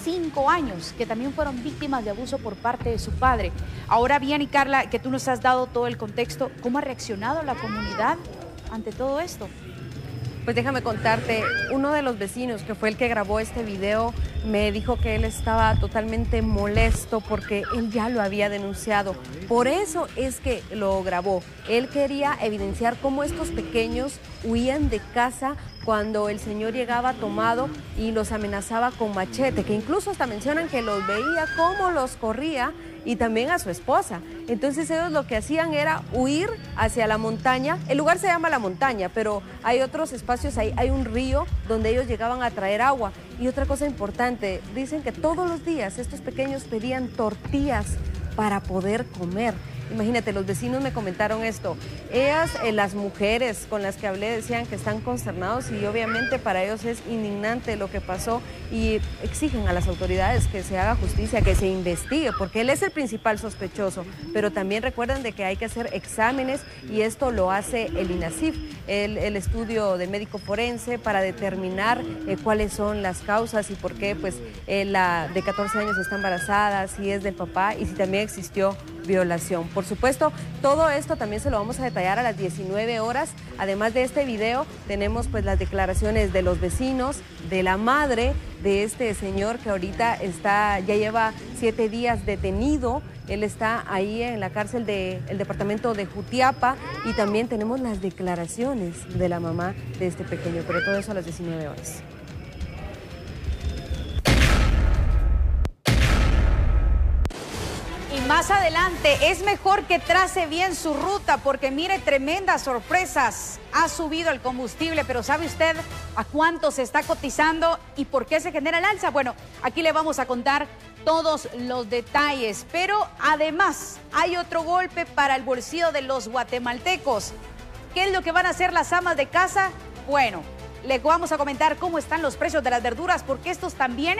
5 años que también fueron víctimas de abuso por parte de su padre. Ahora bien, y Carla, que tú nos has dado todo el contexto, ¿cómo ha reaccionado la comunidad ante todo esto? Pues déjame contarte, uno de los vecinos que fue el que grabó este video me dijo que él estaba totalmente molesto porque él ya lo había denunciado. Por eso es que lo grabó. Él quería evidenciar cómo estos pequeños huían de casa cuando el señor llegaba tomado y los amenazaba con machete, que incluso hasta mencionan que los veía cómo los corría y también a su esposa. Entonces ellos lo que hacían era huir hacia la montaña. El lugar se llama la montaña, pero hay otros espacios ahí. Hay un río donde ellos llegaban a traer agua. Y otra cosa importante, dicen que todos los días estos pequeños pedían tortillas para poder comer. Imagínate, los vecinos me comentaron esto. Ellas, eh, las mujeres con las que hablé, decían que están consternados y obviamente para ellos es indignante lo que pasó y exigen a las autoridades que se haga justicia, que se investigue, porque él es el principal sospechoso. Pero también recuerden de que hay que hacer exámenes y esto lo hace el INASIF, el, estudio de médico forense para determinar eh, cuáles son las causas y por qué pues eh, la de 14 años está embarazada, si es del papá y si también existió violación. Por supuesto, todo esto también se lo vamos a detallar a las 19 horas. Además de este video, tenemos pues las declaraciones de los vecinos, de la madre de este señor que ahorita está, ya lleva siete días detenido. Él está ahí en la cárcel del departamento de Jutiapa y también tenemos las declaraciones de la mamá de este pequeño, pero todo eso a las 19 horas. Más adelante es mejor que trace bien su ruta porque mire tremendas sorpresas. Ha subido el combustible, pero ¿sabe usted a cuánto se está cotizando y por qué se genera el alza? Bueno, aquí le vamos a contar todos los detalles, pero además hay otro golpe para el bolsillo de los guatemaltecos. ¿Qué es lo que van a hacer las amas de casa? Bueno, les vamos a comentar cómo están los precios de las verduras porque estos también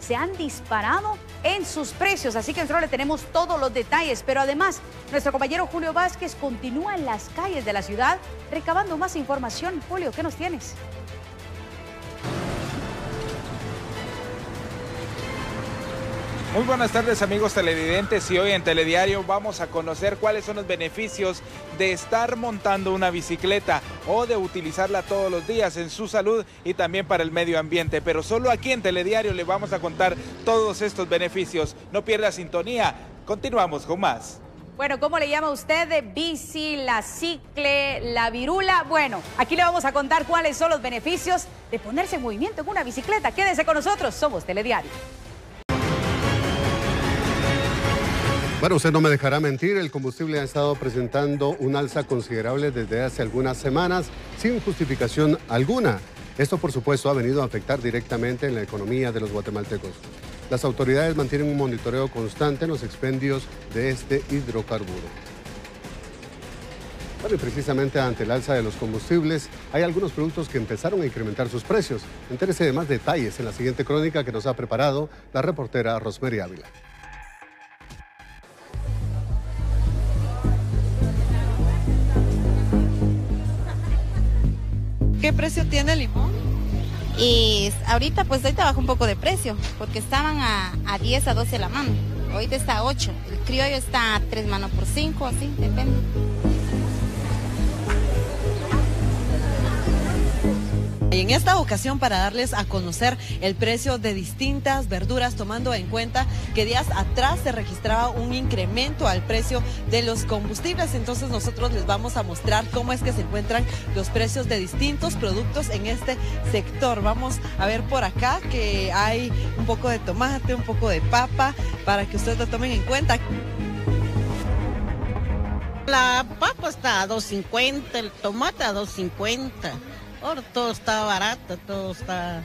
se han disparado en sus precios. Así que nosotros le tenemos todos los detalles. Pero además, nuestro compañero Julio Vázquez continúa en las calles de la ciudad recabando más información. Julio, ¿qué nos tienes? Muy buenas tardes amigos televidentes y hoy en Telediario vamos a conocer cuáles son los beneficios de estar montando una bicicleta o de utilizarla todos los días en su salud y también para el medio ambiente. Pero solo aquí en Telediario le vamos a contar todos estos beneficios. No pierda sintonía. Continuamos con más. Bueno, ¿cómo le llama usted? Bici, la cicle, la virula. Bueno, aquí le vamos a contar cuáles son los beneficios de ponerse en movimiento en una bicicleta. Quédese con nosotros, somos Telediario. Bueno, usted no me dejará mentir, el combustible ha estado presentando un alza considerable desde hace algunas semanas sin justificación alguna. Esto, por supuesto, ha venido a afectar directamente en la economía de los guatemaltecos. Las autoridades mantienen un monitoreo constante en los expendios de este hidrocarburo. Bueno, y precisamente ante el alza de los combustibles, hay algunos productos que empezaron a incrementar sus precios. Entérese de más detalles en la siguiente crónica que nos ha preparado la reportera Rosemary Ávila. ¿Qué precio tiene el limón? Y ahorita pues ahorita bajó un poco de precio, porque estaban a, a 10 a 12 la mano. Ahorita está a 8. El criollo está a 3 manos por 5, así, depende. Y en esta ocasión para darles a conocer el precio de distintas verduras, tomando en cuenta que días atrás se registraba un incremento al precio de los combustibles. Entonces nosotros les vamos a mostrar cómo es que se encuentran los precios de distintos productos en este sector. Vamos a ver por acá que hay un poco de tomate, un poco de papa, para que ustedes lo tomen en cuenta. La papa está a 2.50, el tomate a 2.50. Ahora todo está barato, todo está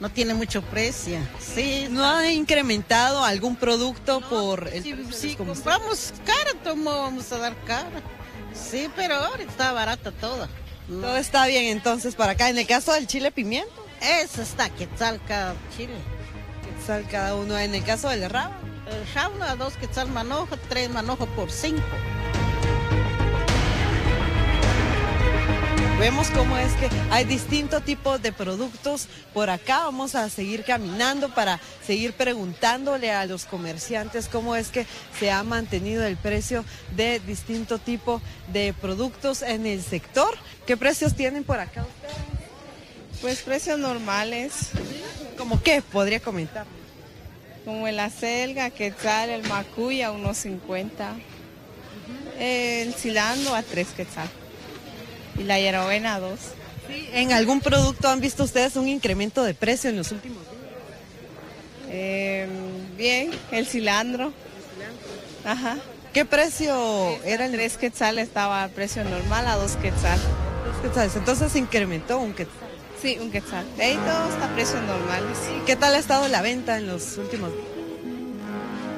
no tiene mucho precio. Sí. ¿No ha incrementado algún producto por el sí, sí compramos cara, ¿cómo vamos a dar cara? Sí, pero ahora está barato todo. Todo está bien entonces para acá. En el caso del chile pimiento. Eso está quetzal cada chile. Quetzal cada uno. En el caso del rabo. El rabo a dos quetzal manojo, tres manojo por cinco. Vemos cómo es que hay distintos tipos de productos por acá. Vamos a seguir caminando para seguir preguntándole a los comerciantes cómo es que se ha mantenido el precio de distinto tipo de productos en el sector. ¿Qué precios tienen por acá ustedes? Pues precios normales. ¿Cómo qué? Podría comentar. Como el acelga, quetzal, el macuya, unos 50. El cilantro a 3 quetzal. Y la hierbena a 2. ¿En algún producto han visto ustedes un incremento de precio en los últimos días? Eh, bien, el cilantro. Ajá. ¿Qué precio era el 3 quetzal estaba a precio normal a 2 quetzal. Dos quetzales. Entonces se incrementó un quetzal. Sí, un quetzal. De ahí todo está a precios normales. ¿Qué tal ha estado la venta en los últimos días?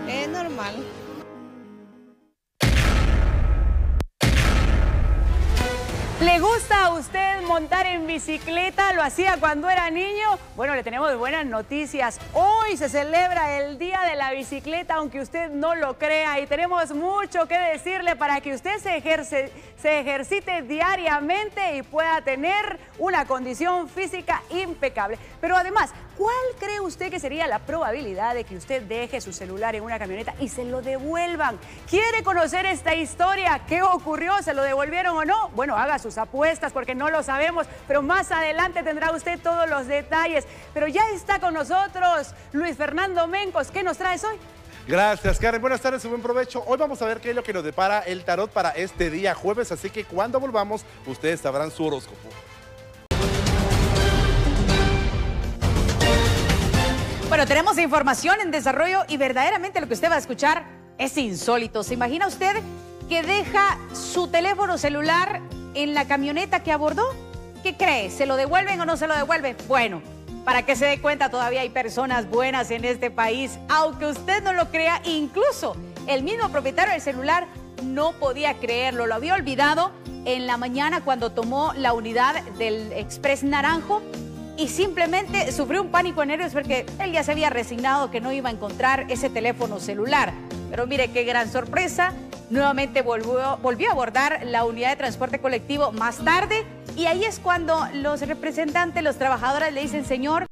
Eh, normal. ¿Le gusta a usted montar en bicicleta? ¿Lo hacía cuando era niño? Bueno, le tenemos buenas noticias. Hoy se celebra el Día de la Bicicleta, aunque usted no lo crea, y tenemos mucho que decirle para que usted se, ejerce, se ejercite diariamente y pueda tener una condición física impecable. Pero además, ¿cuál cree usted que sería la probabilidad de que usted deje su celular en una camioneta y se lo devuelvan? ¿Quiere conocer esta historia? ¿Qué ocurrió? ¿Se lo devolvieron o no? Bueno, haga sus apuestas porque no lo sabemos, pero más adelante tendrá usted todos los detalles. Pero ya está con nosotros Luis Fernando Mencos. ¿Qué nos traes hoy? Gracias, Karen. Buenas tardes y buen provecho. Hoy vamos a ver qué es lo que nos depara el tarot para este día jueves, así que cuando volvamos, ustedes sabrán su horóscopo. Bueno, tenemos información en desarrollo y verdaderamente lo que usted va a escuchar es insólito. ¿Se imagina usted que deja su teléfono celular en la camioneta que abordó? ¿Qué cree? ¿Se lo devuelven o no se lo devuelven? Bueno, para que se dé cuenta, todavía hay personas buenas en este país. Aunque usted no lo crea, incluso el mismo propietario del celular no podía creerlo. Lo había olvidado en la mañana cuando tomó la unidad del Express Naranjo y simplemente sufrió un pánico en nervios porque él ya se había resignado que no iba a encontrar ese teléfono celular. Pero mire qué gran sorpresa, nuevamente volvió, volvió a abordar la unidad de transporte colectivo más tarde y ahí es cuando los representantes, los trabajadores le dicen, señor,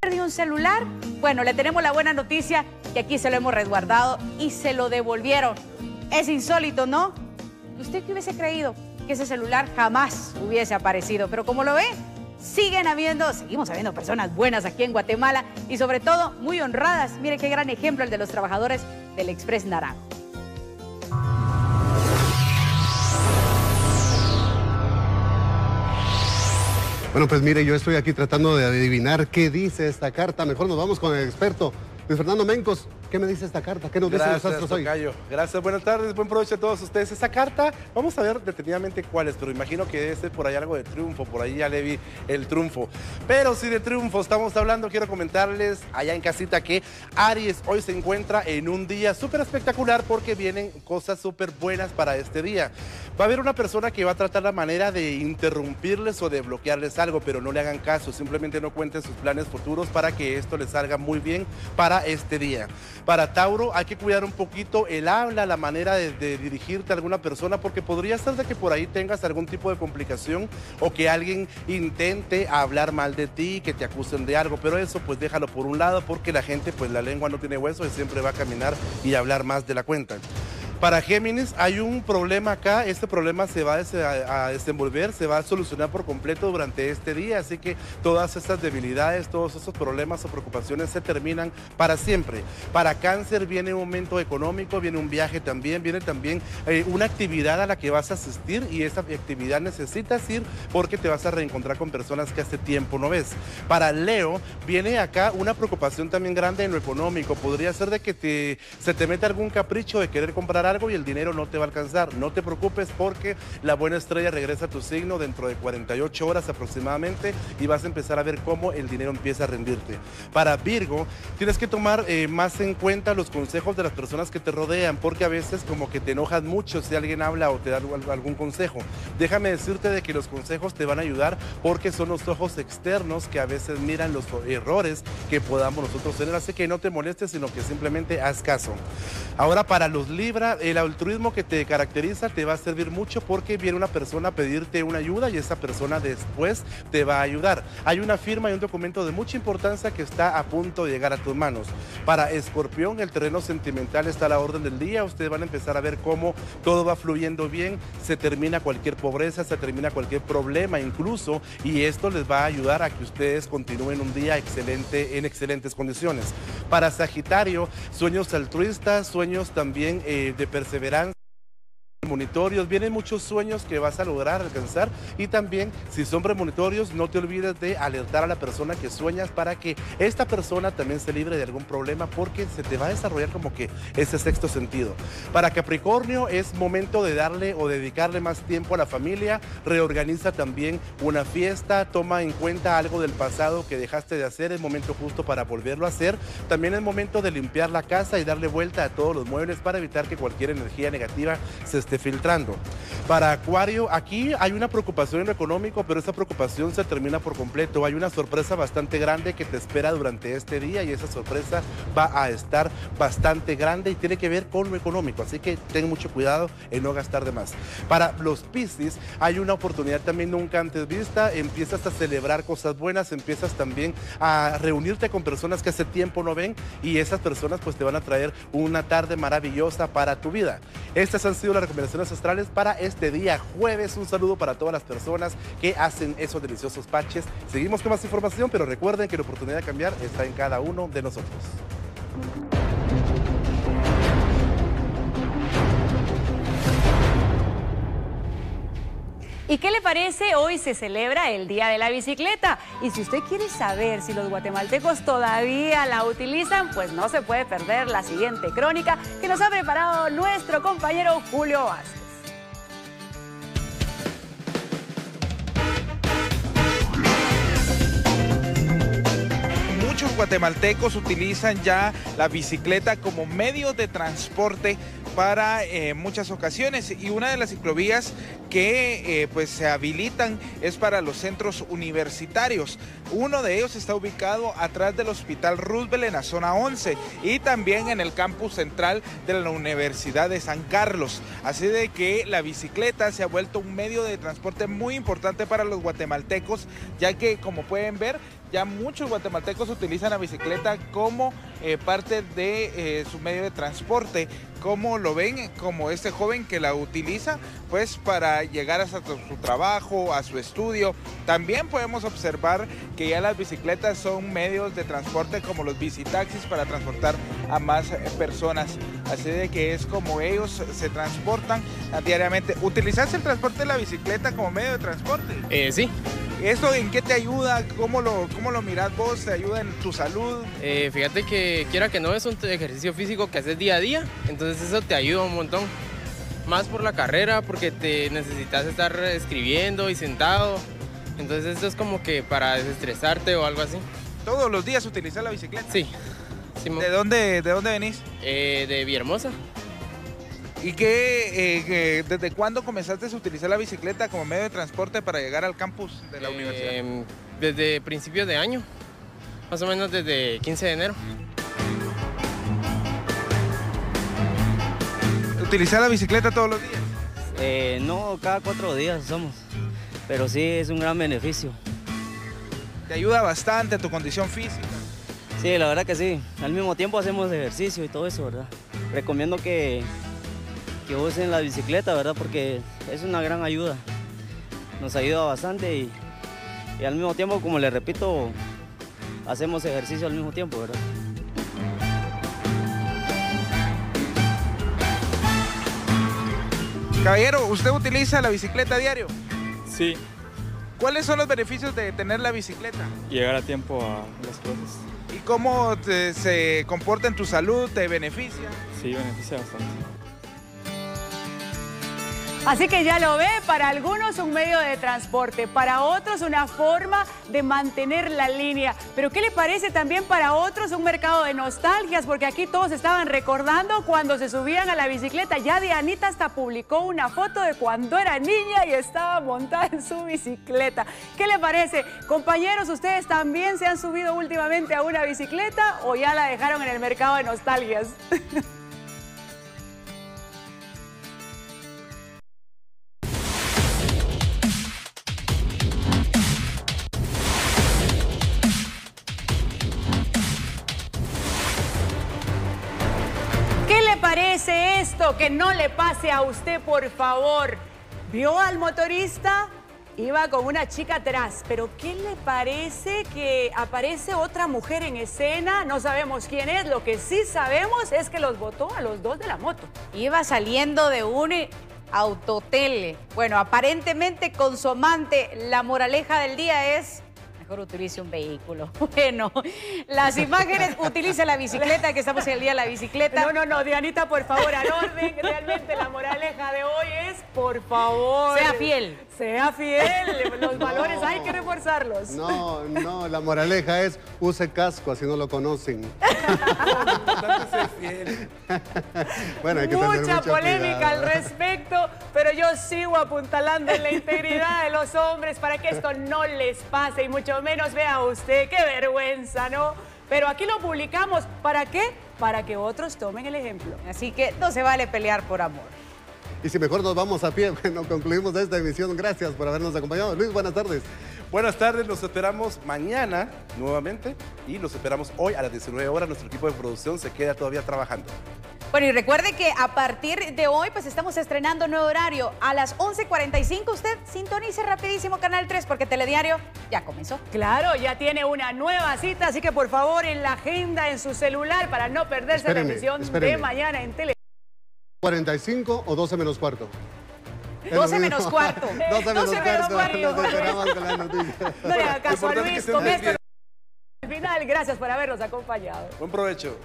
perdió un celular. Bueno, le tenemos la buena noticia que aquí se lo hemos resguardado y se lo devolvieron. Es insólito, ¿no? ¿Usted qué hubiese creído que ese celular jamás hubiese aparecido? Pero como lo ve, siguen habiendo, seguimos habiendo personas buenas aquí en Guatemala y sobre todo muy honradas. Mire qué gran ejemplo el de los trabajadores del Express Naranjo. Bueno, pues mire, yo estoy aquí tratando de adivinar qué dice esta carta. Mejor nos vamos con el experto, Luis Fernando Mencos. ¿Qué me dice esta carta? ¿Qué nos dicen los astros hoy? Gracias, buenas tardes, buen provecho a todos ustedes. Esta carta, vamos a ver detenidamente cuál es, pero imagino que debe ser por ahí algo de triunfo, por ahí ya le vi el triunfo. Pero si de triunfo estamos hablando, quiero comentarles allá en casita que Aries hoy se encuentra en un día súper espectacular porque vienen cosas súper buenas para este día. Va a haber una persona que va a tratar la manera de interrumpirles o de bloquearles algo, pero no le hagan caso, simplemente no cuenten sus planes futuros para que esto les salga muy bien para este día. Para Tauro hay que cuidar un poquito el habla, la manera de, dirigirte a alguna persona, porque podría ser de que por ahí tengas algún tipo de complicación o que alguien intente hablar mal de ti, que te acusen de algo, pero eso pues déjalo por un lado porque la gente pues la lengua no tiene hueso y siempre va a caminar y hablar más de la cuenta. Para Géminis hay un problema acá, este problema se va a, des- a- a desenvolver, se va a solucionar por completo durante este día, así que todas estas debilidades, todos esos problemas o preocupaciones se terminan para siempre. Para Cáncer viene un momento económico, viene un viaje también, viene también eh, una actividad a la que vas a asistir y esa actividad necesitas ir porque te vas a reencontrar con personas que hace tiempo no ves. Para Leo viene acá una preocupación también grande en lo económico, podría ser de que te, se te mete algún capricho de querer comprar algo y el dinero no te va a alcanzar. No te preocupes porque la buena estrella regresa a tu signo dentro de 48 horas aproximadamente y vas a empezar a ver cómo el dinero empieza a rendirte. Para Virgo, tienes que tomar eh, más en cuenta los consejos de las personas que te rodean porque a veces como que te enojas mucho si alguien habla o te da algún consejo. Déjame decirte de que los consejos te van a ayudar porque son los ojos externos que a veces miran los errores que podamos nosotros tener. Así que no te molestes, sino que simplemente haz caso. Ahora para los Libra, el altruismo que te caracteriza te va a servir mucho porque viene una persona a pedirte una ayuda y esa persona después te va a ayudar. Hay una firma y un documento de mucha importancia que está a punto de llegar a tus manos. Para Escorpión, el terreno sentimental está a la orden del día. Ustedes van a empezar a ver cómo todo va fluyendo bien, se termina cualquier pobreza, se termina cualquier problema incluso, y esto les va a ayudar a que ustedes continúen un día excelente, en excelentes condiciones. Para Sagitario, sueños altruistas, sueños también eh, de perseverancia premonitorios, vienen muchos sueños que vas a lograr alcanzar. Y también si son premonitorios no te olvides de alertar a la persona que sueñas para que esta persona también se libre de algún problema porque se te va a desarrollar como que ese sexto sentido. Para Capricornio es momento de darle o dedicarle más tiempo a la familia, reorganiza también una fiesta, toma en cuenta algo del pasado que dejaste de hacer, es momento justo para volverlo a hacer, también es momento de limpiar la casa y darle vuelta a todos los muebles para evitar que cualquier energía negativa se esté filtrando. Para Acuario, aquí hay una preocupación en lo económico, pero esa preocupación se termina por completo. Hay una sorpresa bastante grande que te espera durante este día y esa sorpresa va a estar bastante grande y tiene que ver con lo económico. Así que ten mucho cuidado en no gastar de más. Para los Piscis, hay una oportunidad también nunca antes vista. Empiezas a celebrar cosas buenas, empiezas también a reunirte con personas que hace tiempo no ven y esas personas pues te van a traer una tarde maravillosa para tu vida. Estas han sido las recomendaciones astrales para este día jueves. Un saludo para todas las personas que hacen esos deliciosos patches. Seguimos con más información, pero recuerden que la oportunidad de cambiar está en cada uno de nosotros. ¿Y qué le parece? Hoy se celebra el Día de la Bicicleta. Y si usted quiere saber si los guatemaltecos todavía la utilizan, pues no se puede perder la siguiente crónica que nos ha preparado nuestro compañero Julio Vázquez. Muchos guatemaltecos utilizan ya la bicicleta como medio de transporte para eh, muchas ocasiones y una de las ciclovías que eh, pues se habilitan es para los centros universitarios. Uno de ellos está ubicado atrás del Hospital Roosevelt en la zona 11 y también en el campus central de la Universidad de San Carlos. Así de que la bicicleta se ha vuelto un medio de transporte muy importante para los guatemaltecos, ya que como pueden ver, ya muchos guatemaltecos utilizan la bicicleta como eh, parte de eh, su medio de transporte. como lo ven? Como este joven que la utiliza pues para llegar hasta su trabajo, a su estudio. También podemos observar que ya las bicicletas son medios de transporte como los bicitaxis para transportar a más eh, personas. Así de que es como ellos se transportan diariamente. ¿Utilizas el transporte de la bicicleta como medio de transporte? Eh, sí. ¿Esto en qué te ayuda? ¿Cómo lo, cómo lo miras vos? ¿Te ayuda en tu salud? Eh, fíjate que quiera que no es un ejercicio físico que haces día a día, entonces eso te ayuda un montón. Más por la carrera, porque te necesitas estar escribiendo y sentado. Entonces eso es como que para desestresarte o algo así. ¿Todos los días utilizas la bicicleta? Sí. ¿De dónde, ¿De dónde venís? Eh, de Villahermosa. ¿Y qué, eh, desde cuándo comenzaste a utilizar la bicicleta como medio de transporte para llegar al campus de la universidad? Desde principios de año, más o menos desde 15 de enero. ¿Utilizar la bicicleta todos los días? Eh, no, cada cuatro días somos, pero sí es un gran beneficio. ¿Te ayuda bastante a tu condición física? Sí, la verdad que sí. Al mismo tiempo hacemos ejercicio y todo eso, ¿verdad? Recomiendo que, que usen la bicicleta, ¿verdad? Porque es una gran ayuda. Nos ayuda bastante y, y al mismo tiempo, como les repito, hacemos ejercicio al mismo tiempo, ¿verdad? Caballero, ¿usted utiliza la bicicleta a diario? Sí, ¿Cuáles son los beneficios de tener la bicicleta? llegar a tiempo a las cosas. ¿Y cómo te- se comporta en tu salud? ¿Te beneficia? Sí, beneficia bastante. Así que ya lo ve, para algunos un medio de transporte, para otros una forma de mantener la línea. Pero ¿qué le parece también para otros un mercado de nostalgias? Porque aquí todos estaban recordando cuando se subían a la bicicleta. Ya Dianita hasta publicó una foto de cuando era niña y estaba montada en su bicicleta. ¿Qué le parece? Compañeros, ¿ustedes también se han subido últimamente a una bicicleta o ya la dejaron en el mercado de nostalgias? Que no le pase a usted, por favor. ¿Vio al motorista? Iba con una chica atrás, pero ¿qué le parece que aparece otra mujer en escena? No sabemos quién es, lo que sí sabemos es que los votó a los dos de la moto. Iba saliendo de un autotele. Bueno, aparentemente con su amante, la moraleja del día es mejor utilice un vehículo. Bueno, las imágenes, utilice la bicicleta, que estamos en el día de la bicicleta. No, no, no, Dianita, por favor, al orden. Realmente la moraleja de hoy es, por favor. Sea fiel. Sea fiel. Los valores hay que reforzarlos. No, no, la moraleja es use casco, así no lo conocen. bueno, hay que tener Mucha polémica cuidado. al respecto, pero yo sigo apuntalando en la integridad de los hombres para que esto no les pase y mucho menos vea usted, qué vergüenza, ¿no? Pero aquí lo publicamos, ¿para qué? Para que otros tomen el ejemplo. Así que no se vale pelear por amor. Y si mejor nos vamos a pie, bueno, concluimos esta emisión. Gracias por habernos acompañado. Luis, buenas tardes. Buenas tardes, los esperamos mañana nuevamente y los esperamos hoy a las 19 horas. Nuestro equipo de producción se queda todavía trabajando. Bueno, y recuerde que a partir de hoy, pues estamos estrenando nuevo horario. A las 11.45 usted sintonice rapidísimo Canal 3 porque Telediario ya comenzó. Claro, ya tiene una nueva cita, así que por favor en la agenda, en su celular, para no perderse Espéreme, la emisión de espéreme. mañana en tele. 45 o 12 menos cuarto. Es 12 lo menos cuarto. 12 menos 12 menos cuarto. cuarto. Los esperamos con las noticias. No le haga caso a Luis, con esto al final, gracias por habernos acompañado. Buen provecho.